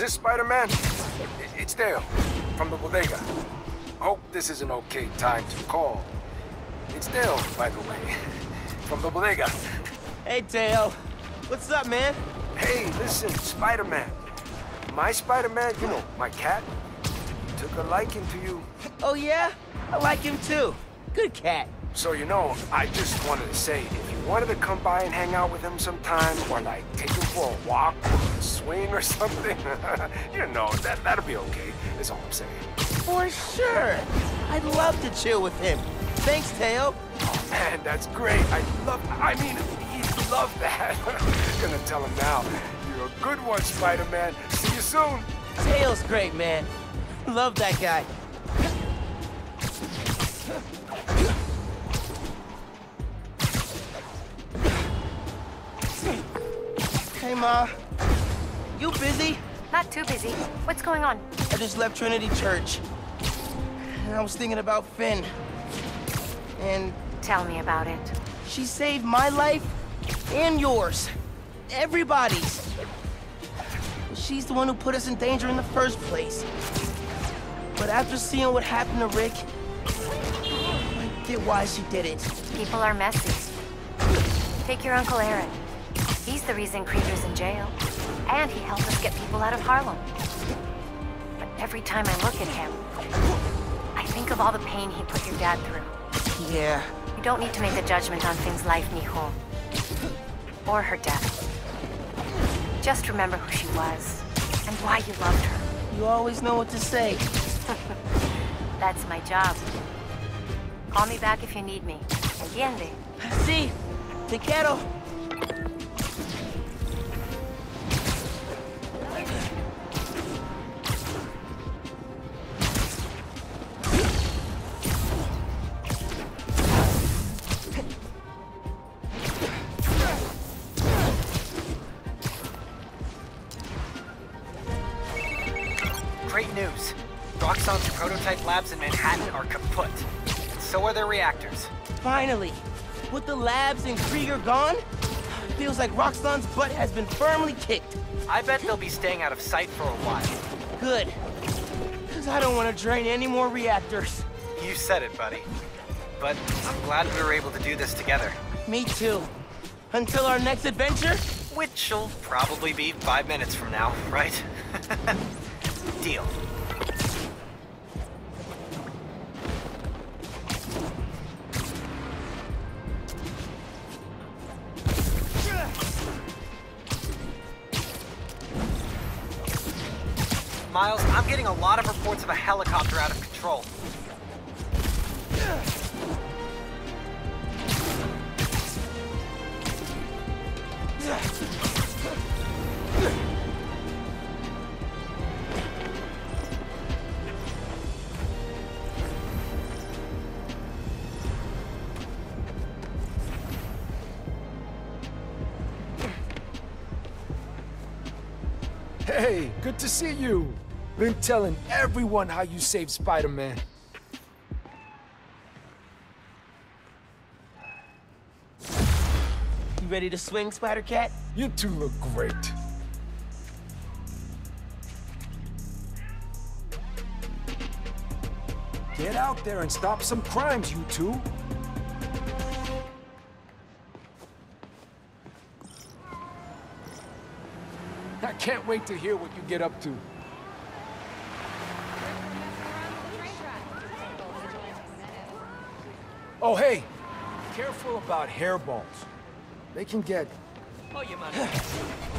Is this Spider-Man? It's Dale, from the bodega. Hope this is an okay time to call. It's Dale, by the way, from the bodega. Hey, Dale. What's up, man? Hey, listen, Spider-Man. My Spider-Man, you know, my cat, took a liking to you. Oh, yeah? I like him too. Good cat. So, you know, I just wanted to say, if you wanted to come by and hang out with him sometime, or like take him for a walk, or a swing or something, you know, that, that'll be okay, is all I'm saying. For sure. I'd love to chill with him. Thanks, Dale. Oh, man, that's great. I love, I mean, he'd love that. Gonna tell him now. You're a good one, Spider-Man. See you soon. Dale's great, man. Love that guy. Hey, Ma. You busy? Not too busy. What's going on? I just left Trinity Church. And I was thinking about Phin. And Tell me about it. she saved my life and yours. Everybody's. She's the one who put us in danger in the first place. But after seeing what happened to Rick, I get why she did it. People are messy. Take your Uncle Aaron. He's the reason Krieger's in jail. And he helped us get people out of Harlem. But every time I look at him, I think of all the pain he put your dad through. Yeah, You don't need to make a judgment on Phin's life, Mijo. Or her death. Just remember who she was, and why you loved her. you always know what to say. That's my job. Call me back if you need me. Entiende? See, te quiero. Great news. Roxxon's prototype labs in Manhattan are kaput. And so are their reactors. Finally, with the labs and Krieger gone, feels like Roxxon's butt has been firmly kicked. I bet they'll be staying out of sight for a while. Good. Because I don't want to drain any more reactors. You said it, buddy. But I'm glad we were able to do this together. Me too. Until our next adventure? Which'll probably be five minutes from now, right? Deal. Miles, I'm getting a lot of reports of a helicopter out of control. Hey, good to see you. Been telling everyone how you saved Spider-Man. You ready to swing, Spider-Cat? You two look great. Get out there and stop some crimes, you two. Can't wait to hear what you get up to. Oh, hey, careful about hairballs. They can get Oh, you man.